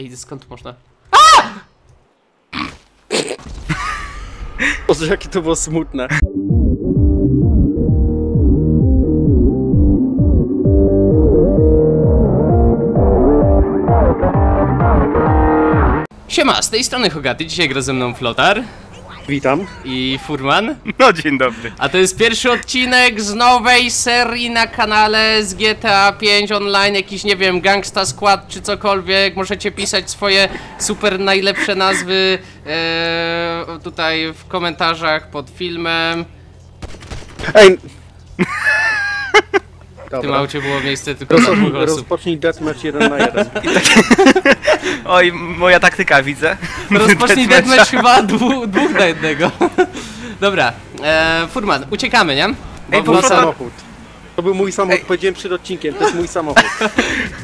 Ej, skąd można? Boże, jakie to było smutne. Siema, z tej strony Hogaty, dzisiaj gra ze mną Flotar Witam. i Furman. No dzień dobry. A to jest pierwszy odcinek z nowej serii na kanale z GTA 5 Online, jakiś nie wiem, Gangsta Squad czy cokolwiek. Możecie pisać swoje super najlepsze nazwy e, tutaj w komentarzach pod filmem. Ej! W tym Dobra. aucie było miejsce tylko na dwóch Roz, osób. rozpocznij deathmatch jeden na jeden. Oj, moja taktyka widzę. Rozpocznij deathmatch chyba dwu, dwóch na jednego. Dobra, e, Furman, uciekamy, nie? Ej, Bo po Mój w nocy- samochód. To był mój samochód, Ej. powiedziałem przed odcinkiem, to jest mój samochód.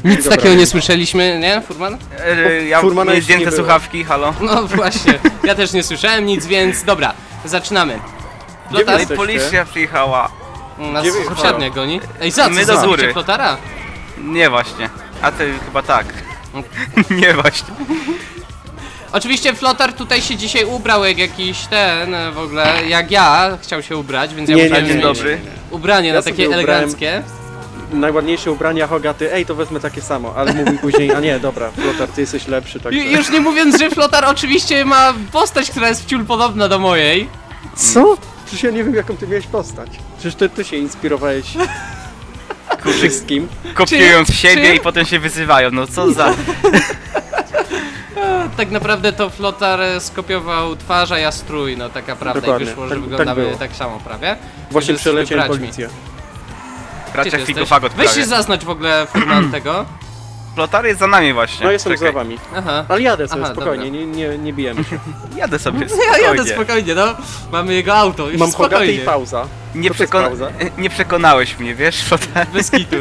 Nic Dobra. takiego nie słyszeliśmy, nie, Furman? E, Ja Furmana nie zdjęte słuchawki, halo. No właśnie, ja też nie słyszałem nic, więc dobra, zaczynamy. Flotar jesteście? policja przyjechała. nas Gdzie wy- goni. Ej, za co, My do góry. Flotara? Nie właśnie. A ty chyba tak. Nie właśnie. Oczywiście Flotar tutaj się dzisiaj ubrał jak jakiś ten, e, w ogóle, jak ja chciał się ubrać, więc ja Nie, musiałem nie, nie, dobry. ubranie Ja na takie eleganckie. Najładniejsze ubrania Hogaty, ej to wezmę takie samo, ale mówi później, a nie, dobra, Flotar, ty jesteś lepszy, także... Ju- Już nie mówiąc, że Flotar oczywiście ma postać, która jest wciul podobna do mojej. Co? Przecież ja nie wiem jaką ty miałeś postać. Przecież ty, ty się inspirowałeś wszystkim. Kopiując Czy- siebie czy- i potem się wyzywają. No co za... Tak naprawdę to Flotar skopiował twarz, a ja strój, no taka prawda Dokładnie, i wyszło, że tak- wyglądamy tak tak, samo prawie. Właśnie przeleciałem policję. Bracia? Figofagot Weź się zaznacz w ogóle Furman tego. Plotar jest za nami właśnie. No jestem Czekaj. za wami. Aha. Ale jadę sobie Aha, spokojnie, dobra. nie, nie, nie bijemy się. Jadę sobie Ja spokojnie. jadę spokojnie, no. Mamy jego auto, już Mam spokojnie. i pauza. Nie, To to przekona... pauza. nie przekonałeś mnie, wiesz? Plotar? Bez kitu.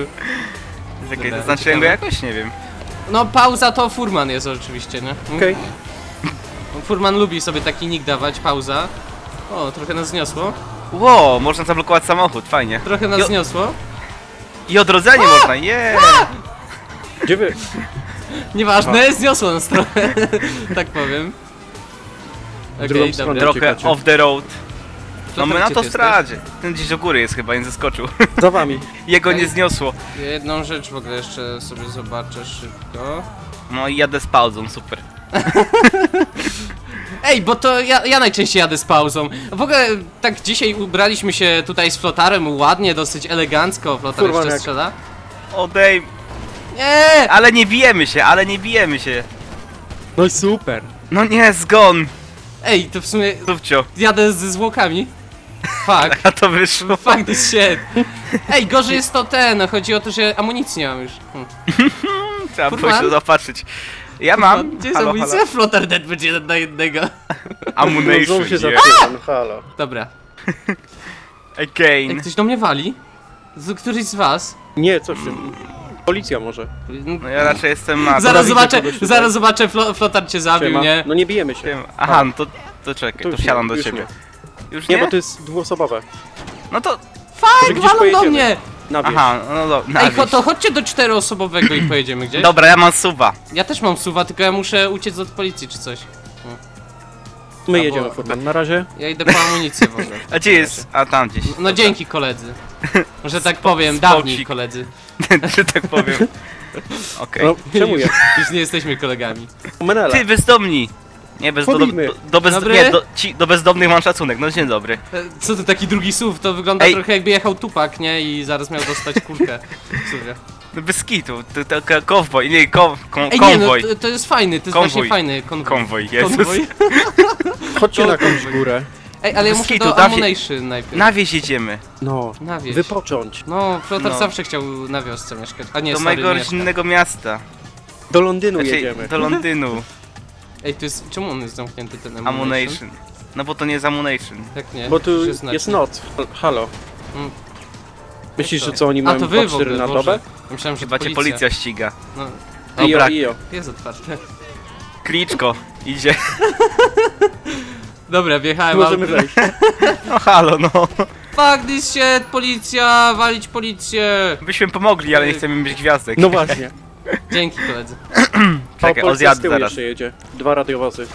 Czekaj, Dobra, zaznaczyłem go czekamy. jakoś? Nie wiem. No pauza to Furman jest oczywiście, nie? Okej. Furman lubi sobie taki nick dawać, pauza. O, trochę nas zniosło. Ło, można zablokować samochód, fajnie. Trochę nas Jo- zniosło. I odrodzenie można, je. Gdzie wy? Nieważne, zniosło nas trochę. tak powiem. Okej, drugą dobra. Trochę Uciekacie. off the road. No my na to stradzie. Ten gdzieś do góry jest chyba, nie zeskoczył. Za wami. Jego nie zniosło. Jedną rzecz w ogóle jeszcze sobie zobaczę szybko. No i jadę z pauzą, super. Ej, bo to ja, ja najczęściej jadę z pauzą. W ogóle tak dzisiaj ubraliśmy się tutaj z flotarem ładnie, dosyć elegancko. Flotar Kurwa, jeszcze jak- strzela. Odej... Nie! Ale nie bijemy się, ale nie bijemy się. No i super. No nie, zgon. Ej, to w sumie Tupcio. jadę ze zwłokami. Fuck. A to wyszło. Fuck this shit. Ej, gorzej jest to ten, chodzi o to, że amunicji nie mam już. Hm. Trzeba Furman? było się zaopatrzyć. Ja mam. Gdzie jest Halo, amunicja? halo. Flotar dead będzie jeden na jednego. Ammunition. Znowu się yeah. halo. Dobra. Ej, Again. ktoś do mnie wali? Z, któryś z was? Nie, coś ty. Policja może. No ja raczej jestem na... Zaraz zobaczę, zaraz zobaczę, Flo, Flotar cię zabił, Siema. nie? No nie bijemy się. Aha, no to, to czekaj, to już wsiadam nie, do już ciebie. nie. Już Nie, nie? bo to jest dwuosobowe. No to... Gdzieś walą do mnie! Aha, no dobra. Ej, cho, to chodźcie do czteroosobowego i pojedziemy gdzieś. Dobra, ja mam suwa. Ja też mam suwa, tylko ja muszę uciec od policji czy coś. My jedziemy, Furman. Na razie. Ja idę po amunicję w ogóle. A gdzie jest? A tam gdzieś. No dzięki koledzy. Że tak powiem, spocik. dawniej koledzy. Że tak powiem. Okej. No, czemu ja? Już nie jesteśmy kolegami. Menela. Ty, bezdomni! Nie, bez, do, do, Pobijmy. do, bez, Dobry. nie do, ci, do bezdomnych mam szacunek, no dzień dobry. E, Co to taki drugi słów? To wygląda Ej. trochę jakby jechał tupak, nie? I zaraz miał dostać kulkę. w. No bez kitu, to, to, to kowboj, nie, ko, kon, Ej nie, no konwoj. to, to jest fajny, to jest Konwój. właśnie fajny konwój. Konwoj, Jezus. Konwoj. Chodźcie na jakąś konwój. górę. Ej, ale ja Bez muszę kitu, do Ammunition najpierw. Na wieś jedziemy. No. Na wieś. Wypocząć. No, Flotar No. zawsze chciał na wiosce mieszkać. A nie, Do sorry, mojego mieszka. rodzinnego miasta. Do Londynu Znaczy, jedziemy. do Londynu. Ej, to jest... Czemu on jest zamknięty, ten Ammunition? Ammunition. No bo to nie jest Ammunition. Tak nie? Bo tu jest noc. Halo. Mm. Myślisz, że co oni A mają to wy w 2-4 ogóle, na Boże. dobę? Myślałem, że Chyba to cię policja. policja ściga. No, Dobra, ijo. jest otwarte. Kliczko, idzie. Dobra, wjechałem Możemy autem. wejść. No halo, no. Fuck this shit, policja, walić policję. Byśmy pomogli, ale nie chcemy mieć gwiazdek. No właśnie. Dzięki koledzy. Czekaj, o, o policja z zjadł tyłu zaraz. jeszcze jedzie. Dwa radiowozy.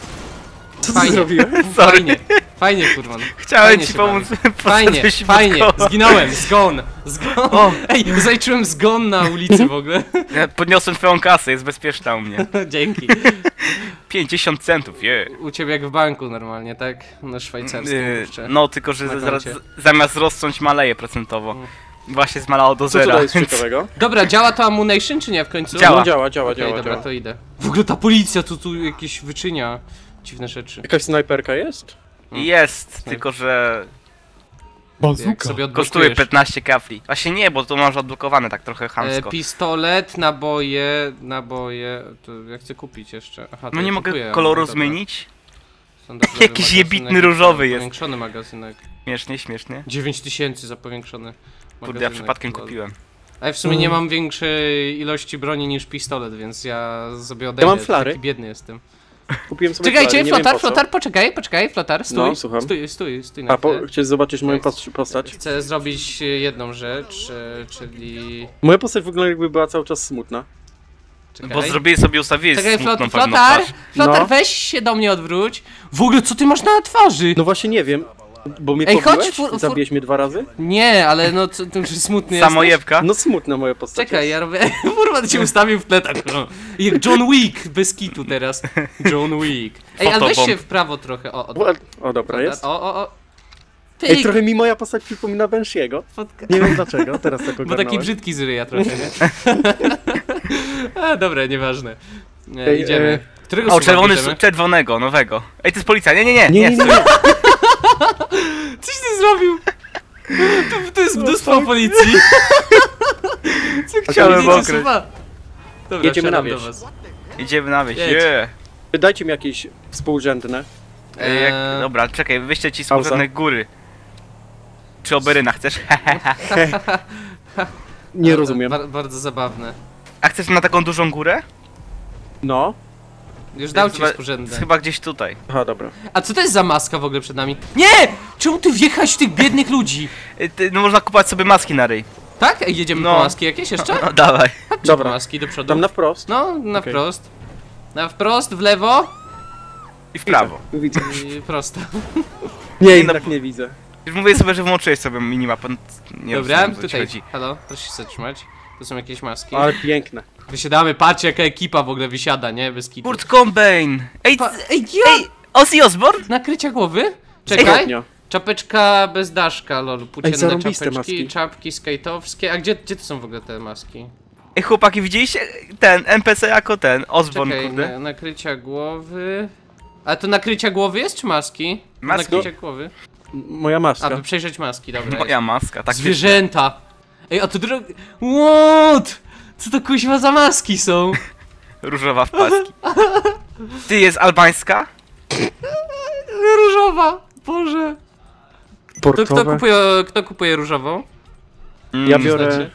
Co ty Fajnie. zrobiłeś? Sorry. Fajnie, fajnie kurwa. no. Chciałem Fajnie ci pomóc. Fajnie, fajnie, zginąłem, zgon, zgon. O. Ej, zaliczyłem zgon na ulicy w ogóle. Ja Podniosłem twoją kasę, jest bezpieczna u mnie. Dzięki. 50 centów, je. U ciebie jak w banku normalnie, tak? Na szwajcarskim Yy, jeszcze. no, tylko że zaraz, zamiast rosnąć maleje procentowo. Właśnie zmalało do Co zera. tutaj jest więc- ciekawego? Dobra, działa to Ammunition czy nie w końcu? Działa. No działa, działa, Okej, działa, dobra, działa. to idę. W ogóle ta policja tu, tu jakieś wyczynia dziwne rzeczy. Jakaś snajperka jest? Jest, tylko że Jak sobie kosztuje odblokujesz. 15 kafli. Właśnie nie, bo to masz odblokowane tak trochę E, chamsko. pistolet, naboje, naboje, to ja chcę kupić jeszcze. Aha, to No ja nie kupuję, mogę no, koloru dobra. zmienić? Standardowy Jakiś magazynek, jebitny różowy jest. Powiększony magazynek. Śmiesznie, śmiesznie. 9000 za powiększony Kurde, ja magazynek, przypadkiem lol. kupiłem. Ale w sumie nie mam większej ilości broni niż pistolet, więc ja sobie odejdę. mam flary. Taki biedny jestem. Kupiłem sobie Czekajcie, flary, flotar, flotar, poczekaj, poczekaj, flotar, stój. No, słucham. Stój, stój, stój na A, po, chwilę. chciałeś zobaczyć moją pos- postać? Chcę zrobić e, jedną rzecz, e, czyli... Moja postać wygląda jakby była cały czas smutna. Czekaj. Bo zrobię sobie ustawiłeś Czekaj, smutną flot, pewną flotar, twarz. flotar, No. weź się do mnie odwróć. W ogóle, co ty masz na twarzy? No właśnie nie wiem, bo mnie Ej, chodź, pobiłeś? fur- fur- Zabiłeś mnie dwa razy? Nie, ale no, co, ty już smutny jesteś? Samojebka? No smutna moja postać Czekaj, ja robię... Furman cię ustawił w tle tak, no. Jak John Wick, bez kitu teraz. John Wick. Ej, ale weź Fotobomb. się w prawo trochę, o, o, O, o dobra, jest. o, o, o. Ej, Pyk, trochę mi moja postać przypomina Banshiego. fotka. Nie wiem dlaczego, teraz tak Bo taki brzydki z ryja trochę, nie? A, dobra, nieważne. Nie, Ej, idziemy. e, Którego O, czerwony, bierzemy? czerwonego, nowego. Ej, to jest policja, nie, nie, nie, Nie, nie, nie, nie. Coś ty zrobił? To, to jest mnóstwo policji. Co Chciałem suwa? Dobra, Jedziemy na wieś. Idziemy na wieś, Jedź. yeah. Dajcie mi jakieś współrzędne. Ej, jak, Eee. dobra, czekaj, wyście ci powrotnych góry. Czy oberyna chcesz? Nie rozumiem. Ba bardzo zabawne. A chcesz na taką dużą górę? No. Już dał ci jest Chyba gdzieś tutaj. Aha, dobra. A co to jest za maska w ogóle przed nami? Nie! Czemu ty wjechałeś w tych biednych ludzi? Ej, Ty, no można kupować sobie maski na ryj. Tak? Ej, jedziemy No. po maski jakieś jeszcze? No dawaj. Chodźcie Dobra. po maski do przodu. Tam na wprost. No, na Okej. wprost. Na wprost, w lewo I w prawo. Widzę. i prosto. Nie, no jednak nie widzę. Już mówię sobie, że włączyłeś sobie minimapę. no, Nie Dobra, rozumiem, tutaj. chodzi. Halo, proszę się zatrzymać. To są jakieś maski. Ale piękne. Wysiadamy, patrzcie jaka ekipa w ogóle wysiada, nie? Bez kitu. Kurt Cobain! Ej, Pa- Ej, ja! ej, Ozzy Osbourne? Nakrycia głowy? Czekaj. Czapeczka bez daszka, lol. Płócienne zarąbiste czapeczki, maski. czapki skate'owskie. A gdzie, gdzie to są w ogóle te maski? Ej, chłopaki, widzieliście ten NPC jako ten, Osborne, Czekaj, kurde? na, nakrycia głowy... A to nakrycia głowy jest czy maski? Maski. Nakrycia głowy. M- Moja maska. A, by przejrzeć maski, dobra. jest. Moja maska, tak Zwierzęta! Ej, a to drogi... What? Co to kuźwa za maski są? Różowa w paski. Ty jest albańska? Różowa! Boże! To kto Portowe. kupuje, kto kupuje różową? Mm, Ja biorę... znaczy?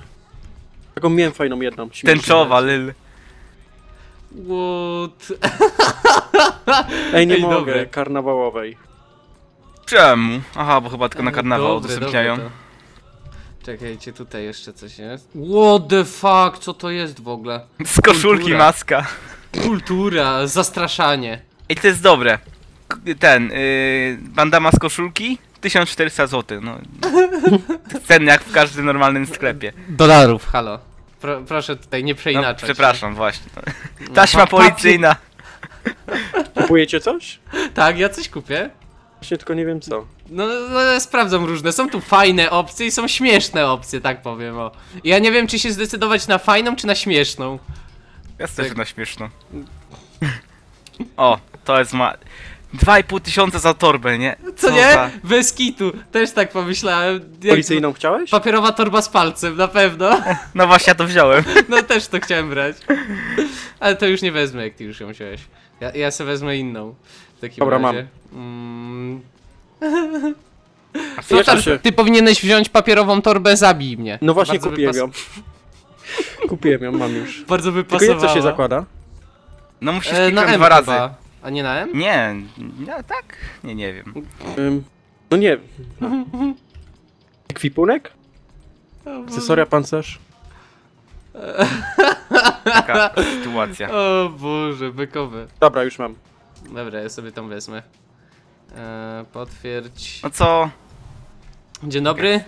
Taką miałem fajną jedną. śmieszną. Tęczowa, lyl. What? Ej, nie Ej, mogę. dobre. Karnawałowej. Czemu? Aha, bo chyba tylko na karnawał Dobre, udostępniają. to. Czekajcie, tutaj jeszcze coś jest. What the fuck, co to jest w ogóle? Z koszulki Kultura. maska. Kultura, zastraszanie. Ej, to jest dobre. K- Ten, yy, bandama z koszulki? 1400 zł, no. Cen jak w każdym normalnym sklepie. Dolarów, halo. Pro, proszę tutaj nie No, przeinaczać. przepraszam, właśnie. No, Taśma policyjna. Kupujecie coś? Tak, ja coś kupię. Właśnie tylko nie wiem co. No, no, sprawdzam różne. Są tu fajne opcje i są śmieszne opcje, tak powiem, o. Ja nie wiem, czy się zdecydować na fajną, czy na śmieszną. Ja też na śmieszno. O, to jest ma... 2,5 tysiąca za torbę, nie? Co nie? za- Bez kitu. Też tak pomyślałem. Jak Policyjną chciałeś? Papierowa torba z palcem, na pewno. No właśnie, ja to wziąłem. No też to chciałem brać. Ale to już nie wezmę, jak ty już ją wziąłeś. Ja, ja sobie wezmę inną. W takim Dobra, razie. Mm. Jak Flotar, się- ty powinieneś wziąć papierową torbę, zabij mnie. No właśnie Bardzo kupiłem ją. Kupiłem ją, mam już. Bardzo by Tylko jak pasowała. to się zakłada? No musisz E, na M dwa razy. chyba. A nie na M? Nie, nie, tak? Nie, nie wiem. Ym, no nie. Ekwipunek? Akcesoria, pancerz? taka sytuacja. O Boże, bykowe. Dobra, już mam. Dobra, ja sobie tam wezmę. Eee, potwierdź. No co? Dzień dobry.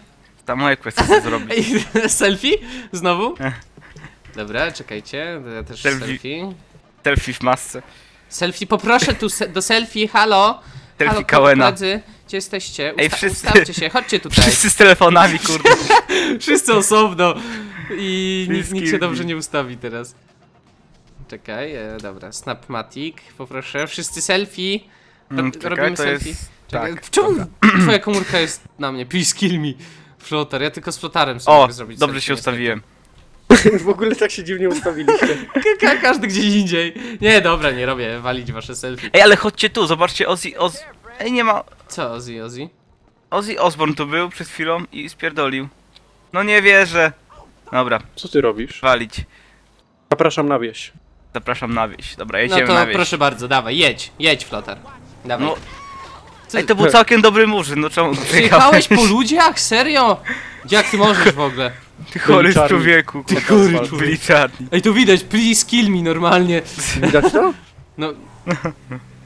Ta moje kwestie chcę zrobić. Ej, selfie? Znowu? Dobra, czekajcie, ja też Selfie. selfie. Selfie w masce. Selfie, poproszę tu se do selfie, halo. Selfie halo, Kałena. koledzy, gdzie jesteście? Usta Ej, wszyscy- Ustawcie się, chodźcie tutaj. Wszyscy z telefonami, kurde. Wszyscy osobno. I nikt, nikt się dobrze nie ustawi teraz. Czekaj, e, dobra, Snapmatic, poproszę. Wszyscy selfie. Ro Mm, czekaj, robimy to selfie. jest- Czekaj, tak, czemu dobra. twoja komórka jest na mnie? Please kill me. Flotar, ja tylko z flotarem sobie O, mogę zrobić dobrze selfie, się ustawiłem. w ogóle tak się dziwnie ustawiliście. Ka- Każdy gdzieś indziej. Nie, dobra, nie robię, walić wasze selfie. Ej, ale chodźcie tu, zobaczcie Ozzy, Oz... Ej, nie ma... Co, Ozzy, Ozzy? Ozzy Osbourne tu był przed chwilą i spierdolił. No nie wierzę. Dobra, Co ty robisz? walić. Zapraszam na wieś. Zapraszam na wieś. Dobra, No jedziemy to na wieś. proszę bardzo, dawaj, jedź, jedź, Flotar. Dawaj. No, Co- ej, to był całkiem dobry murzyn, no czemu Przyjechałeś po ludziach? Serio? Jak ty możesz w ogóle? Ty chory człowieku. Ty chory człowieku. Ej, tu widać, please kill me normalnie. Widać to? No.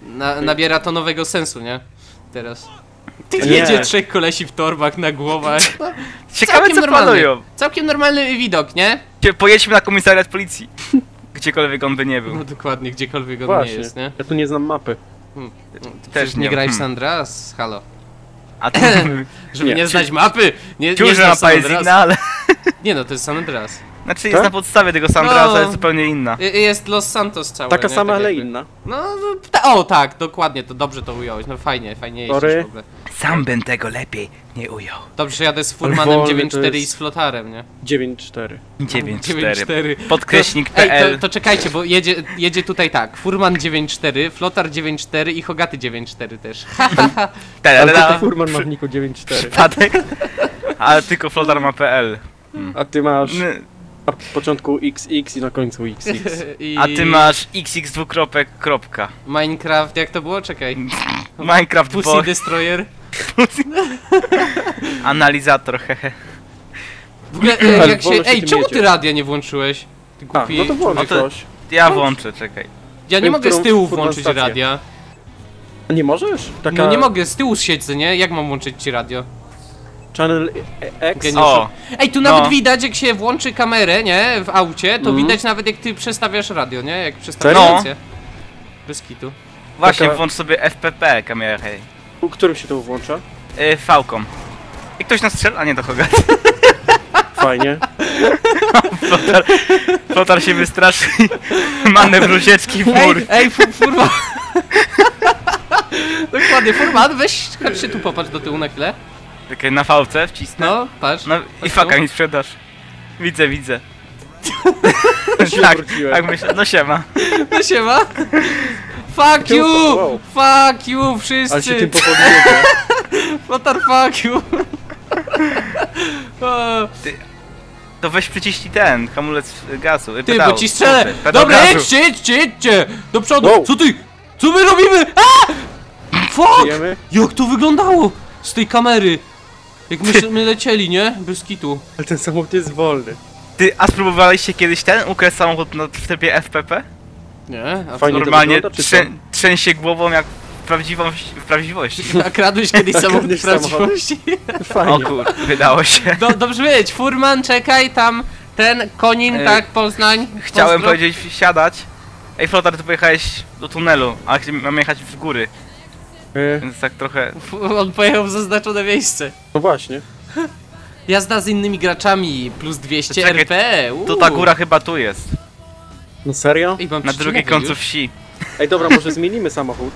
Na, nabiera to nowego sensu, nie? Teraz. Ty Nie. jedzie trzech kolesi w torbach na głowach. Ciekawe Całkiem co normalny. planują. Całkiem normalny widok, nie? Cie- Pojedźmy na komisariat policji. Gdziekolwiek on by nie był. No dokładnie, gdziekolwiek on Właśnie. nie jest, nie? Ja tu nie znam mapy. Też nie nie. grałeś w Hmm. San Andreas? Halo. A tu... Żeby nie, Nie. znać mapy! Nie, nie Ciąż znasz mapa jest inna, ale... Nie no, to jest San Andreas. Znaczy jest Tak? na podstawie tego Sandra, No. ale jest zupełnie inna. Jest Los Santos całe, Taka nie? sama, Tak ale jakby. inna. No, no, ta, o tak, dokładnie, to dobrze to ująłeś. No fajnie, fajnie jeździsz w ogóle. Sam bym tego lepiej nie ujął. Dobrze, że jadę z Furmanem wolny to 9.4 i z flotarem, nie? 9-4. 9-4. Podkreśnik To- Ej, PL. to, to czekajcie, bo jedzie, jedzie tutaj tak. Furman 9.4, Flotar 9.4 i Hogaty 9.4 też. Ha, ha, ha. Ale tylko. Furman ma w niku 9-4. Przypadek. Ale tylko Flodar ma PL. A ty masz N- na początku XX i na końcu XX. I A ty masz xx dwukropek kropka. Minecraft, jak to było? Czekaj. Minecraft Pussy Boy. Destroyer. Analizator, hehe. W ogóle, e, jak się... Ej, czemu ty radia nie włączyłeś? Ty A, głupi... no to włącz No to- coś. Ja włączę, czekaj. Ja nie mogę z tyłu włączyć radia. A nie możesz? Taka No nie mogę, z tyłu siedzę, nie? Jak mam włączyć ci radio? Channel X? O, Ej, tu No. nawet widać, jak się włączy kamerę, nie? W aucie, to Mhm. widać nawet jak ty przestawiasz radio, nie? Jak przestawiasz Serio? stację. Bez kitu. właśnie Taka- włącz sobie FPP kamerę, hej. U którym się to włącza? Yy, Fałką. I ktoś nas strzela? A nie, to Hogat. Fajnie. Flotar, Flotar się wystraszy. Manewr ucieczki w mur. Ej, ej, fu- furman. Dokładnie, furman, weź, chodź się tu popatrz do tyłu na chwilę. Czekaj, na fałce wcisnę. No, patrz. No i faka tu. mi sprzedasz. Widzę, widzę. tak, tak myślę, no siema. No siema. Fuck you! Wow. Fuck you, Ale się wszyscy! tym. Flotar, fuck you! O, To weź przyciśnij ten, hamulec gazu. y, Ty, pedału. bo ci strzelę! Pedał Dobra, gazu. jedźcie, jedźcie, jedźcie! Do przodu! Wow. Co ty? Co my robimy? A! Fuck! Żyjemy? Jak to wyglądało z tej kamery? Jak my, my lecieli, nie? Bez kitu. Ale ten samochód jest wolny. Ty, a spróbowaliście kiedyś ten, ukraść samochód na, w trybie FPP? Nie? A Fajnie to Normalnie wygląda, trzę, trzęsie głową jak w, prawdziwą, w prawdziwości. A kradłeś kiedyś samochód w prawdziwości? O Fajnie. kur, wydało się. Do, dobrze wiedzieć, Furman, czekaj, tam ten Konin, Ej, tak, Poznań. Chciałem pozdro. powiedzieć siadać. Ej, Flotar, ty pojechałeś do tunelu, a mam jechać w góry, E, więc tak trochę... On pojechał w zaznaczone miejsce. No właśnie. Jazda z innymi graczami, plus 200 Czekaj, RP. To ta góra chyba tu jest, No serio? Ej, mam na drugiej końcu już. wsi. Ej, dobra, może zmienimy samochód.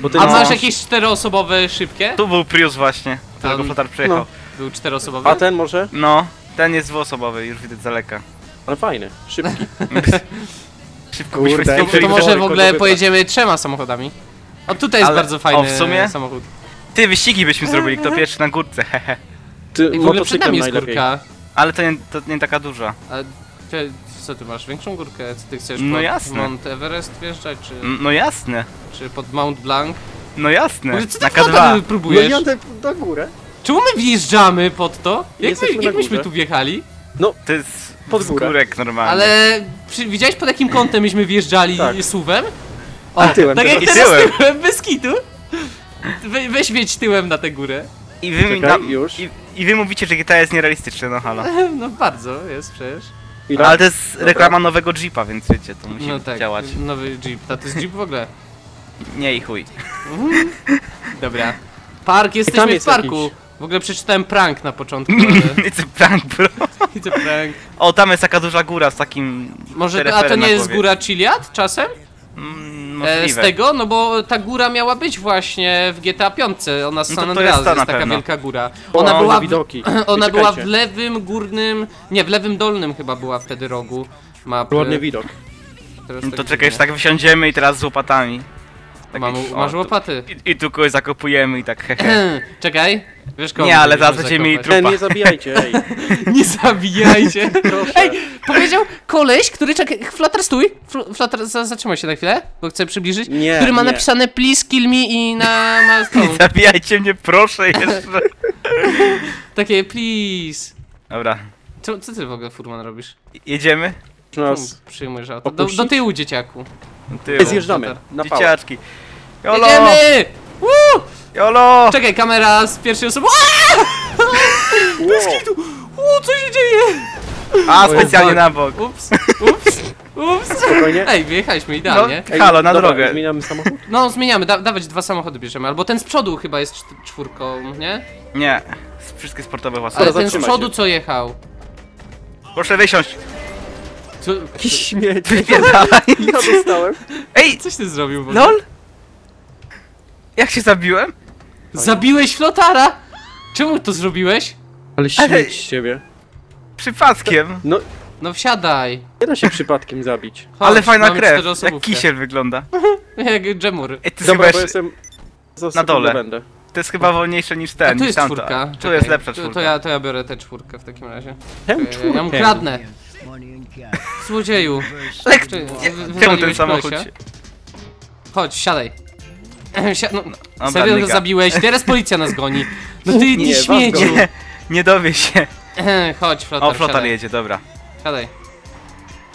Bo ten A No. masz jakieś czteroosobowe szybkie? Tu był Prius właśnie, którego Flotar przejechał. no. Był czteroosobowy? A ten może? No, ten jest dwuosobowy, już widać z daleka. Ale fajny, szybki. Szybko Kurde, byśmy To, to może w ogóle pojedziemy trzema samochodami. O, tutaj jest Ale- bardzo fajny o, w sumie? samochód. Ty, wyścigi byśmy zrobili, kto pierwszy na górce, hehe. Ty, I w ogóle przed nami jest najlepiej. górka. Ale to nie, to nie taka duża. A ty, co ty masz, większą górkę? Co ty chcesz No pod jasne. Mount Everest wjeżdżać, czy, No jasne, czy pod Mount Blanc? no jasne. Ale co ty Na K2. K2. No próbujesz? jadę na górę. Czemu my wjeżdżamy pod to? Jak, my, Jesteśmy jak myśmy górze. tu wjechali? No, To jest Pod górę. skórek normalny. Ale przy, widziałeś pod jakim kątem myśmy wjeżdżali Tak. suwem? A tyłem Tak jak teraz. I teraz tyłem. tyłem, bez kitu. We, weź mieć tyłem na tę górę. I wy, mi Czekaj, na- już. I, I wy mówicie, że GTA jest nierealistyczne, no halo. No bardzo, jest przecież. Ile? Ale to jest reklama nowego Jeepa, więc wiecie, to musi No tak, działać. nowy Jeep. A to jest Jeep w ogóle. Nie i chuj. Dobra. Park, jesteśmy jest w parku. jakiś- W ogóle przeczytałem prank na początku, ale... It's a prank, bro. Widzę prank. O, tam jest taka duża góra z takim... Może, a to tereferem nie na jest głowie. góra Chiliad czasem? Mm, E, z możliwe. tego? No bo ta góra miała być właśnie w GTA 5. Ona z No to San to jest to jest, taka pewno. wielka góra. O, Ona ale była w, ona była w lewym górnym, nie, w lewym dolnym chyba była wtedy rogu mapy. Ładny widok. Teraz No to tak czekaj, już tak wysiądziemy i teraz z łopatami. Tak Mam, o, masz łopaty. I, I tu kogoś zakopujemy i tak hehe. Czekaj, wiesz kogo Nie, ale zaraz będziemy zakopać. Ej, Trupa. nie zabijajcie, ej. Nie zabijajcie! Proszę. Ej, powiedział koleś, który czekaj, Flutter stój! Fl- Flutter, za- zatrzymaj się na chwilę, bo chcę przybliżyć. Nie, który ma nie. napisane please kill me i na... tą, Nie zabijajcie mnie, proszę jeszcze. takie please. Dobra, Co, co ty w ogóle, Furman, robisz? jedziemy? Nas... Przyjmujesz auto. Do, opuścić? do tyłu, dzieciaku. Ty, Ej, zjeżdżamy. Na pałę. Dzieciaczki. Jolo! Jedziemy! Woo! Jolo! Czekaj, kamera z pierwszej osoby. Aaa! Wow. U, co się dzieje? A, O, specjalnie fuck. na bok. Ups, ups, ups. Spokojnie. Ej, wyjechaliśmy No, idealnie. Ej, halo, na dobra, drogę. Zmieniamy samochód? No, zmieniamy, da dawać dwa samochody bierzemy. Albo ten z przodu chyba jest czwórką, nie? Nie, wszystkie sportowe własne. Ale ten z zatrzymaj przodu co jechał? Proszę wysiąść. Co, Jakiś śmieć. Ja dostałem. Ej, coś ty zrobił w ogóle? lol? Jak się zabiłem? Zabiłeś flotara! Czemu to zrobiłeś? Ale śmieć z ciebie. Przypadkiem. No, No wsiadaj. nie da się przypadkiem zabić. Chodź, Ale fajna mamy krew. czteroosobówkę. Jak kisiel wygląda. Jak dżemur. Ej, to jest, Dobra, chyba, bo jeszcze, jestem... Za na sekundę dole. Będę. to jest chyba wolniejsze niż A ten, tu niż jest tamto. czwórka. Tu Czekaj. jest lepsza To, czwórka. to, ja, to ja biorę tę czwórkę w takim razie. Hem, Czekaj, Ja mu kradnę. Złodzieju. Wy- czemu ten samochód się... Chodź, siadaj. Si no, Dobra, serio go zabiłeś, teraz policja nas goni. No ty, ty śmieciu. Nie, nie dowie się. Chodź, flotar, O, flotar siadaj. jedzie, dobra. Siadaj.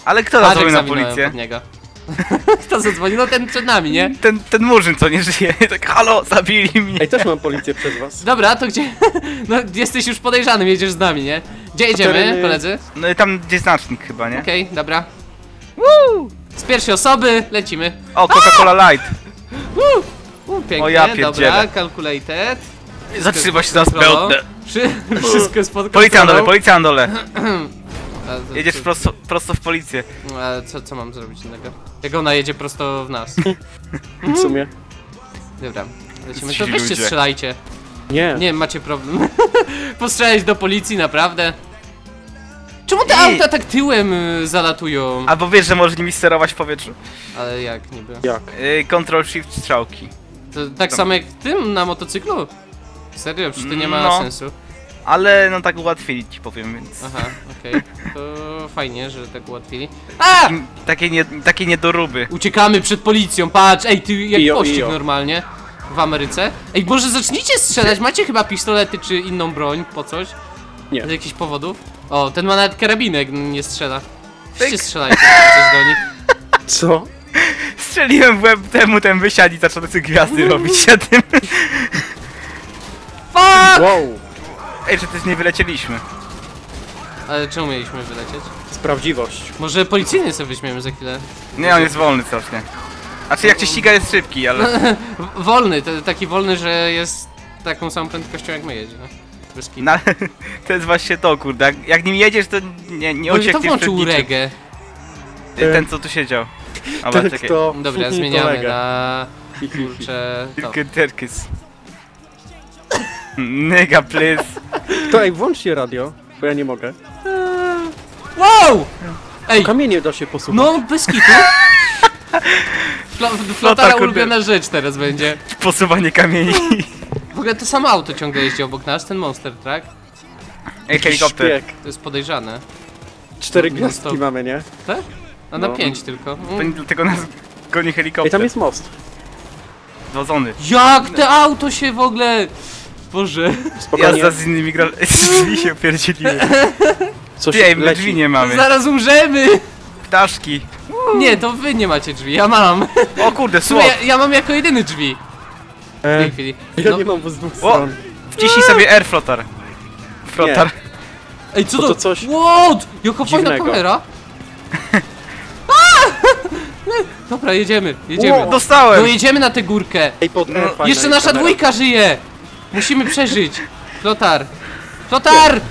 Ale kto jak na policję? niego. Kto zadzwonił? No ten przed nami, nie? Ten, ten murzyn, co nie żyje. Tak, halo, zabili mnie. Ej, też mam policję przez was. Dobra, to gdzie? No jesteś już podejrzanym, jedziesz z nami, nie? Gdzie jedziemy, koledzy? No i tam gdzieś znacznik chyba, nie? Okej, dobra. Z pierwszej osoby lecimy. O, Coca-Cola Light. U, pięknie, O, ja dobra, calculated. Zatrzyma się za Kontrolą. spełtę. Wszy- Wszystko jest pod Policja na dole, kontrolą. policja na dole. A, to- Jedziesz to- prosto, prosto w policję. A co, co mam zrobić innego? Jak ona jedzie prosto w nas. W sumie. Dobra, lecimy. Ci To weźcie strzelajcie. Nie. Nie macie problem. Postrzelać do policji, naprawdę. Czemu te Nie. auta tak tyłem y, zalatują? Albo wiesz, że możesz nimi sterować w powietrzu? Ale jak niby? Jak? Yy, Control Shift strzałki. To tak Tam. samo jak tym na motocyklu? Serio? Przecież to nie ma No. sensu. Ale no tak ułatwili ci powiem, więc... Aha, okej. To fajnie, że tak ułatwili. A! Takie, nie, takie niedoróby. Uciekamy przed policją, patrz! Ej, ty jak Ijo, pościg ijo. normalnie. W Ameryce. Ej, może zacznijcie strzelać? Macie chyba pistolety czy inną broń po coś? Nie. Z jakichś powodów? O, ten ma nawet karabinek, nie strzela. Wszyscy strzelajcie coś do nich. Co? Strzeliłem w łeb temu, ten wysiadł i zaczął tacy gwiazdy robić się tym. Fuck! Wow. Ej, że też nie wylecieliśmy. Ale czemu mieliśmy wylecieć? Sprawdziwość. Może policyjny sobie weźmiemy za chwilę. Nie, on jest wolny strasznie. Znaczy jak cię ściga jest szybki, ale... Wolny, to, taki wolny, że jest taką samą prędkością jak my jedzie, no. No, to jest właśnie to, kurde. Jak, jak nim jedziesz, to nie, nie to uciekniesz przed włączył niczym. reggae. Ten, co tu siedział. Dobra, Ten, czekaj. kto... Dobra, zmieniamy na... Kurczę... To. Tylko Terkys. Nigga, please. To ej, włączcie radio, bo ja nie mogę. Wow! Ej, Kamienie da się posuwać. no bez kitu. Flo, flotara kurde. ulubiona rzecz teraz będzie. Posuwanie kamieni. W ogóle to samo auto ciągle jeździ obok nas, ten Monster Truck. Ej, helikopter. Szpieg. To jest podejrzane. Cztery No, gwiazdki stop. mamy, nie? Tak? A na No. pięć tylko. To Mm. nie dlatego nas goni helikopter. Ej, tam jest most. Zwodzony. Jak te auto się w ogóle... Boże. Spokojnie. Jazda z innymi gra... Drzwi się pierdzieliły. Coś ej, my leci. drzwi nie mamy. Zaraz umrzemy! Ptaszki. Nie, to wy nie macie drzwi, ja mam. O kurde, słod. ja, ja mam jako jedyny drzwi w tej E, chwili. ja No, nie mam, bo z dwóch stron. Wciśnij sobie air flotar. Flotar. Ej, co Bo to? to coś What? Jaka fajna dziwnego. kamera. A! Dobra, jedziemy, jedziemy. Wow. Dostałem! No jedziemy na tę górkę. Ej, pod E, fajna Jeszcze jest nasza kamera. dwójka żyje! Musimy przeżyć. Flotar! Flotar!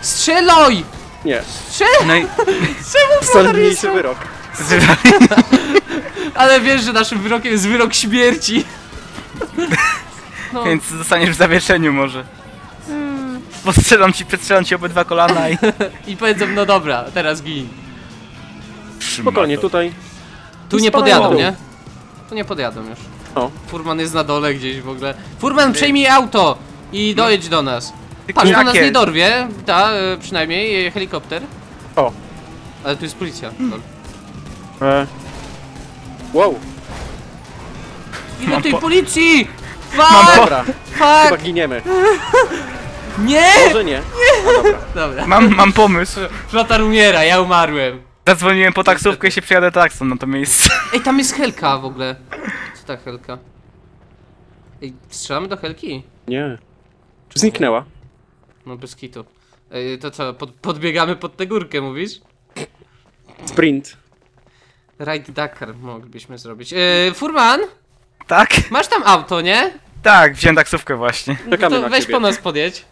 Strzeloj! Nie, Strzel! No i... Czemu Flotar jest... mniejszy wyrok. Ale wiesz, że naszym wyrokiem jest wyrok śmierci. No. Więc zostaniesz w zawieszeniu może. Postrzelam ci, przestrzelam ci obydwa kolana i... I powiedzą, no dobra, teraz gin. Spokojnie, tutaj. Tu nie podjadą, nie? Tu nie podjadą już. O. Furman jest na dole gdzieś w ogóle. Furman, przejmij auto i dojedź do nas. Tylko Patrz, to nas jakie? nie dorwie, ta, e, przynajmniej, e, helikopter. O. Ale tu jest policja. Lol. E. Wow, Ile Mam tej po- policji! Mam Fuck! po- dobra, chyba Fuck! giniemy. Nie! Może nie. No dobra. Dobra. Mam, mam pomysł. Flotar umiera, ja umarłem. Zadzwoniłem po taksówkę i się przyjadę taksą na to miejsce. Ej, tam jest Helka w ogóle. Ta Helka? Ej, strzelamy do Helki? Nie. Zniknęła. No bez kitu. Ej, to co, pod, podbiegamy pod tę górkę, mówisz? Sprint. Ride Dakar moglibyśmy zrobić. Yy, Furman, Tak? masz tam auto, nie? Tak, wziąłem taksówkę właśnie. Czekamy to na weź ciebie. po nas podjedź.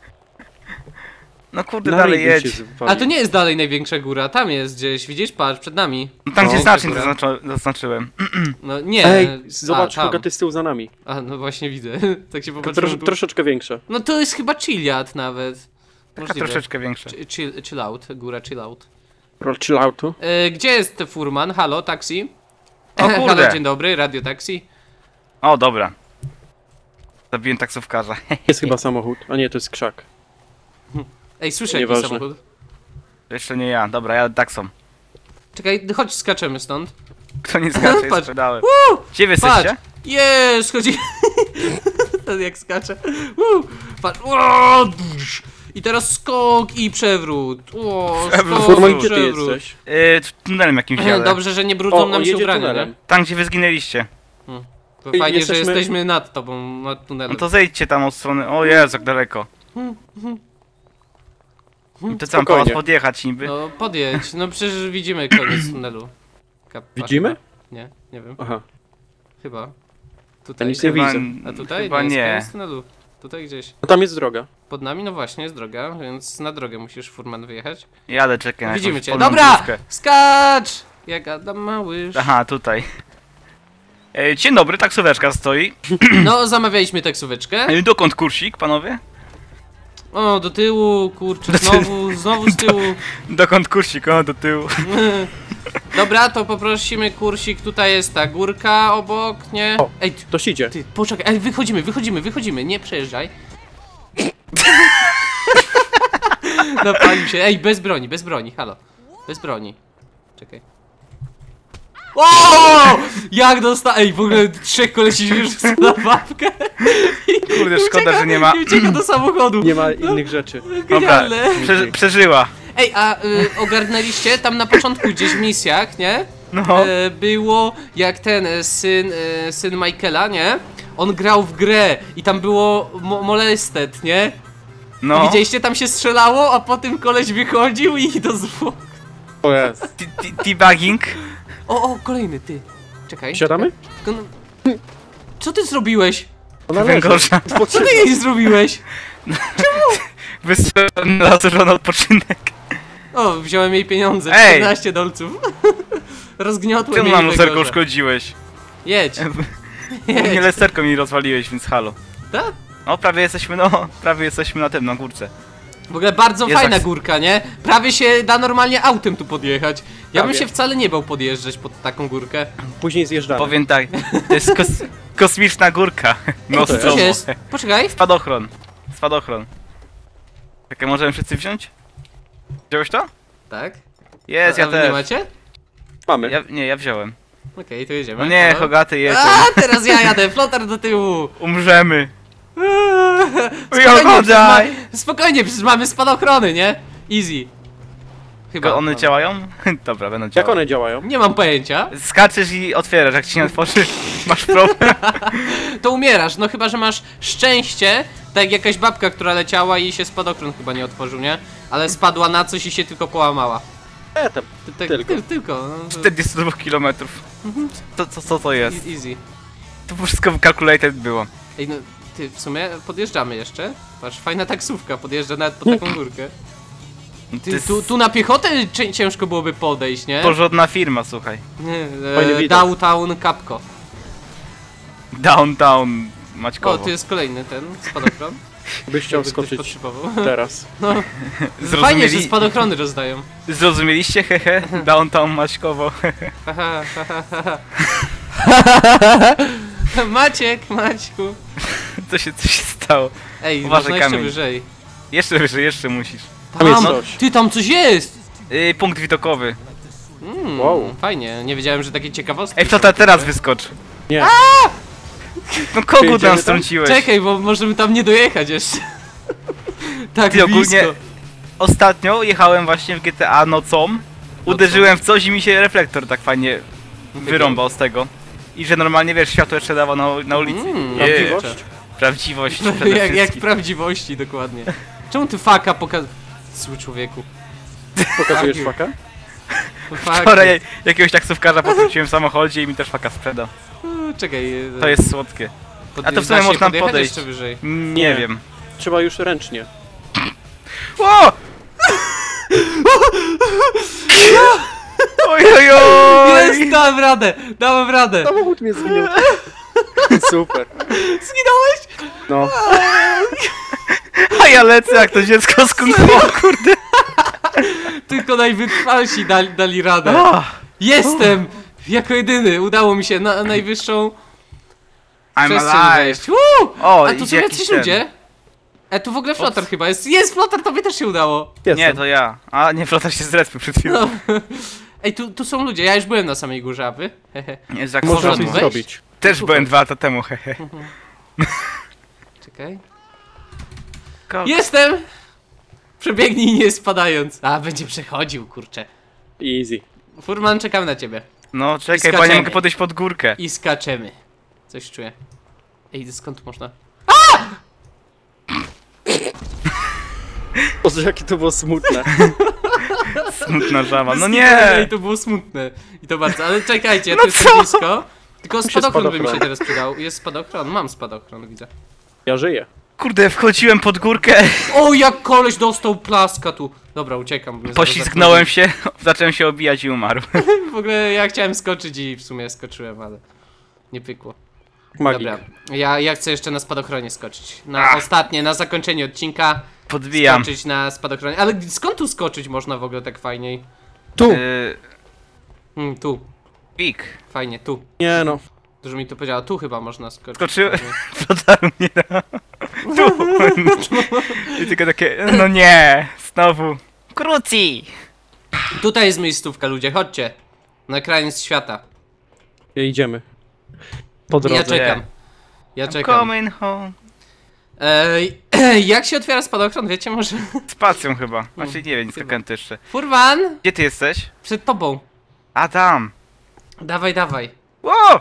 No kurde, Na dalej jedź. A to nie jest dalej największa góra, tam jest gdzieś, widzisz? Patrz, przed nami. No tam gdzie góra. zaznaczy, zaznaczyłem. No nie. Ej, zobacz, tam. Hogaty z tyłu za nami. A, no właśnie widzę. tak się Trosz, popatrzyłem. troszeczkę większe. No to jest chyba chilliad nawet. Taka troszeczkę większa. Ch- Chill, chill out, góra chill out. Roll chill outu. E, gdzie jest Furman? Halo, taksi? O kurde. Halo, dzień dobry, radio taksi. O, dobra. Zabiłem taksówkarza. Jest chyba samochód. A nie, to jest krzak. Ej, słyszę jakiś Nieważne. samochód. To Jeszcze nie ja. Dobra, ja taksą. Czekaj, chodź skaczemy stąd. Kto nie zgadza, Patrz. jest sprzedałem. Woo! Gdzie wy Patrz! jesteście? Jest, chodzi. Ten jak skacze. Woo! Patrz. I teraz skok i przewrót. O, Przewrót. skok Furman, i gdzie ty przewrót. jesteś? Yy, tunelem jakimś jadę. Dobrze, że nie brudzą O, nam on się jedzie ubrania, tunelem. nie? Tam, gdzie wy zginęliście. To Ej, fajnie, że jesteśmy- jesteśmy nad tobą, nad tunelem. No to zejdźcie tam od strony. O Jezu, jak daleko. I to co, po Spokojnie. podjechać niby? No podjedź, no przecież widzimy koniec tunelu. Kappa, Widzimy? chyba. Nie, nie wiem, Aha. chyba. Ja Tutaj. nic nie Chyba- widzę. A tutaj? Chyba nie. Jest koniec tunelu. Tutaj gdzieś. No tam jest droga. Pod nami, no właśnie, jest droga, więc na drogę musisz furman wyjechać. Jadę, czekaj na Widzimy jakąś cię. Dobra! Skacz! Jak Adam Małysz. Aha, tutaj. E, Dzień dobry, taksóweczka stoi. No, zamawialiśmy taksóweczkę. E, Dokąd kursik, panowie? O, do tyłu, kurczę, znowu, znowu z tyłu. Dokąd kursik? O, do tyłu. Dobra, to poprosimy kursik, tutaj jest ta górka obok, nie? O. Ej, ty, Ktoś idzie. ty poczekaj, ej, wychodzimy, wychodzimy, wychodzimy, nie przejeżdżaj. Napalił się, ej, bez broni, bez broni, halo. Bez broni. Czekaj. O! Jak dosta... Ej, w ogóle trzech kolesi już na babkę. Kurde, szkoda, że nie ma. I ucieka do samochodu. Nie ma innych rzeczy. Dobra, Genialne. prze, przeżyła. Ej, a y, ogarnęliście tam na początku gdzieś w misjach, nie? No. E, było jak ten e, syn, e, syn Michaela, nie? On grał w grę i tam było mo molested, nie? No. Widzieliście, tam się strzelało, a potem koleś wychodził i to zwłok. O jest. T- t- Debugging. O, o, kolejny, ty. Czekaj. Siadamy? Tylko no- Co ty zrobiłeś? Ona Węgorza. Co ty jej zrobiłeś? Wystrzelony na zasłużony odpoczynek. O, wziąłem jej pieniądze, Ej! 14 dolców. Rozgniotłem Czemu jej nam lusterko węgorza. uszkodziłeś? Jedź. Nie Jedź. lusterko mi rozwaliłeś, więc halo. Tak? No, prawie jesteśmy, no, prawie jesteśmy na tym, na górce. W ogóle bardzo Jest fajna tak- górka, nie? Prawie się da normalnie autem tu podjechać. Ja bym Prawie. się wcale nie bał podjeżdżać pod taką górkę. Później zjeżdżamy. Powiem tak, to jest kos kosmiczna górka. No, to Coś jest. Poczekaj. Spadochron. Spadochron. Czekaj, możemy wszyscy wziąć? Wziąłeś to? Tak. Jest, A ja wy nie też. macie? Mamy. Ja, nie, ja wziąłem. Okej, to jedziemy. No nie, Halo? Hogaty jest. A, teraz ja jadę, flotar do tyłu. Umrzemy. Spokojnie, przecież, ma, Jogodaj! spokojnie, przecież mamy spadochrony, nie? Easy. Chyba one no. działają? Dobra, będą Jak działać. one działają? Nie mam pojęcia. Skaczesz i otwierasz, jak ci nie otworzy, masz problem. To umierasz, no chyba, że masz szczęście, tak jak jakaś babka, która leciała i się spadochron chyba nie otworzył, nie? Ale spadła na coś i się tylko połamała. E, tam. Ty, tak, Tylko. Ty, tylko. No, to 42 km. To, to, co to jest? e- Easy. To wszystko calculated było. Ej, no, ty, w sumie podjeżdżamy jeszcze. Patrz, fajna taksówka, podjeżdża nawet po taką górkę. To Ty, tu, tu na piechotę cię- ciężko byłoby podejść, nie? porządna firma, słuchaj. Nie, Fajny e, widok. Downtown Capco. Downtown O, Maćkowo. tu jest kolejny ten spadochron. Byś chciał Jakby ktoś skoczyć potrzebował. teraz. No, fajnie, że Zrozumieli... spadochrony rozdają. Zrozumieliście? Hehe. Downtown Maćkowo. Haha, haha, haha. Maciek, Maćku. Co się, co się stało? Ej, Uważaj, można jeszcze kamień. wyżej. Jeszcze wyżej, jeszcze musisz. Tam jest Tam, coś. ty, tam coś jest! Yy, punkt widokowy. Mm, Wow. Fajnie, nie wiedziałem, że takie ciekawostki Ej, są. to teraz wyskocz. Nie. No kogut Jedziemy nam tam? strąciłeś. Czekaj, bo możemy tam nie dojechać jeszcze. tak Ty ogólnie- blisko. Ostatnio jechałem właśnie w GTA nocą. Uderzyłem w coś i mi się reflektor tak fajnie wyrąbał z tego. I że normalnie wiesz, światło jeszcze dawa na, na ulicy. Mm, Nie, Prawdziwość? Prawdziwość przede jak, jak wszystkim. prawdziwości, dokładnie. Czemu ty faka pokaz... Zły człowieku. Pokazujesz Fuck faka? Fuck. Wczoraj jakiegoś taksówkarza podrzuciłem w samochodzie i mi też faka sprzedał. U, Czekaj. To jest słodkie. pod... a to w da sumie się można podjechać podejść. jeszcze wyżej. Nie. Nie wiem. Trzeba już ręcznie. O! Oj, oj, oj! Jest, dałem radę, dałem radę. Samochód mnie zginął. Super. Zginąłeś? No. A ja lecę jak to dziecko z kung fu, kurde. Tylko najwytrwalsi dali, dali radę. Jestem! Jako jedyny, udało mi się na najwyższą I'm przestrzeń alive. wejść. Woo! O, A tu idzie są jakiś jacyś ten. ludzie. E, tu w ogóle flotar chyba jest. Jest flotar, tobie też się udało. Jestem. Nie, to ja. A nie, flota się zrespił przed chwilą. No. Ej, tu, tu są ludzie, ja już byłem na samej górze, a wy? Hehe. Nie, jak Można Można coś tu porządku. wejść? zrobić. Też byłem dwa lata temu, hehe. Czekaj. Ko- Jestem! Przebiegnij nie spadając. A, będzie przechodził, kurczę. Easy. Furman, czekam na ciebie. No czekaj, skaczemy. panie, mogę podejść pod górkę. I skaczemy. Coś czuję. Ej, skąd można? Boże, jakie to było smutne. Smutna żaba. No Ej, nie! to było smutne. I to bardzo, ale czekajcie, ja No tu jestem co? blisko. Tylko spadochron by mi się teraz przydał. Jest spadochron? Mam spadochron, widzę. Ja żyję. Kurde, wchodziłem pod górkę, O, jak koleś dostał plaska tu. Dobra, uciekam. bo mnie zaraz poślizgnąłem się, zacząłem się obijać i umarł. W ogóle ja chciałem skoczyć i w sumie skoczyłem, ale nie pykło. Magik. Dobra, ja, ja chcę jeszcze na spadochronie skoczyć. Na Ach. ostatnie, na zakończenie odcinka Podbijam. skoczyć na spadochronie. Ale skąd tu skoczyć można w ogóle tak fajniej? Tu! Hmm, tu, pik. fajnie, tu. Nie no. Dużo mi to powiedziało, tu chyba można skoczyć. Skoczyłem. Flotaru nie da. Tu. I tylko takie, no nie, znowu. Kruci! Tutaj jest miejscówka, ludzie, chodźcie. Na kraniec świata. Idziemy. Po drodze. Ja czekam. Ja czekam. Coming home. Ej, jak się otwiera spadochron, wiecie może? Spacją chyba. Znaczy nie wiem, nic jeszcze. Furman, Gdzie ty jesteś? przed tobą. A tam. Dawaj, dawaj. Ło!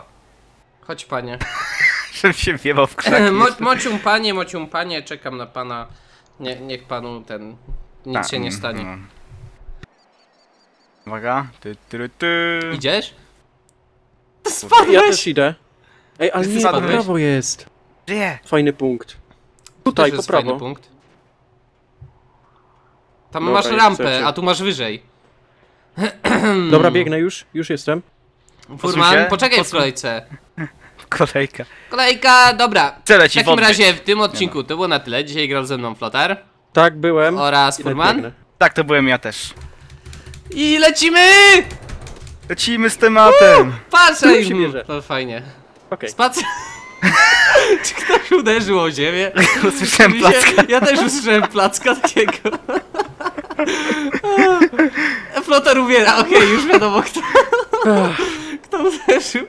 Chodź, panie. Żebym się wjebał w krzaki. Mo, mocium panie, mocium panie, czekam na pana. Nie, niech panu ten... Nic A, się nie mm, stanie. no. Uwaga. Ty, ty, ty. Idziesz? Ja Spadłeś! też idę. Ej, ale nie, po Spadłeś? prawo jest. Gdzie? Fajny punkt. Tutaj, też po jest fajny prawo. punkt. Tam Dobra, masz jest rampę, a tu masz wyżej. Dobra, biegnę już. Już jestem. Furman, poczekaj w kolejce. Kolejka. Kolejka, dobra. W ci w takim razie w tym odcinku to było na tyle. Dzisiaj grał ze mną Flotar Tak, byłem. oraz Furman. Tak, to byłem ja też. I lecimy! Lecimy z tematem. Patrz, Tu ej, się mm, bierze. to fajnie. Okej. Spacer... Czy ktoś uderzył o ziemię? Usłyszałem placka. Ja też usłyszałem placka takiego. Flotar umiera, okej, już wiadomo kto. Kto uderzył.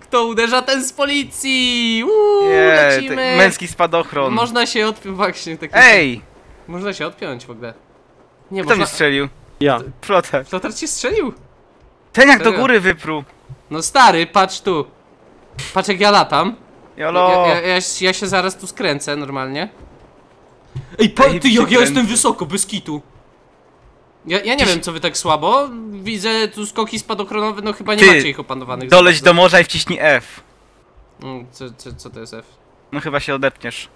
Kto uderza, ten z policji! Uuu, Nie, lecimy! te- męski spadochron. Można się odpiąć, właśnie taki. Ej! Można się odpiąć w ogóle. Nie, Kto mnie można... strzelił? Ja. Flotar. Flotar cię strzelił? Ten jak do Serio? góry wypruł. No stary, patrz tu. Patrz jak ja latam. Jolo. Ja, ja, ja, ja się zaraz tu skręcę normalnie. Ej, pa, Ej, ty jak ja jestem wysoko, bez kitu. Ja, ja nie wiem co wy tak słabo. Widzę tu skoki spadochronowe, no chyba nie Ty, macie ich opanowanych. Doleć do morza i wciśnij F. Mm, Co, co, co to jest F? No chyba się odepniesz.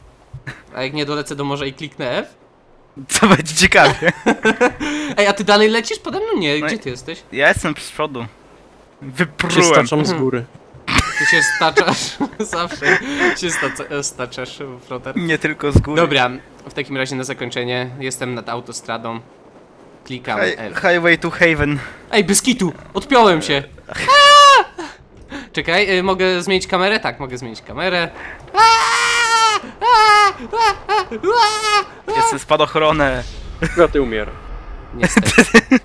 A jak nie dolecę do morza i kliknę F? Co będzie ciekawie. Ej, a ty dalej lecisz pode mną? Nie, No gdzie ty jesteś? Ja jestem z przodu. Się Wyprułem. staczam z góry. Ty się staczasz, zawsze się staca, staczasz, flotar. Nie tylko z góry. Dobra, w takim razie na zakończenie jestem nad autostradą. Klikam Hi F. highway to Haven. Ej, bez kitu! Odpiąłem się! Czekaj, y, mogę zmienić kamerę? Tak, mogę zmienić kamerę. Jestem spadochronę. Ja ty umiera. Niestety.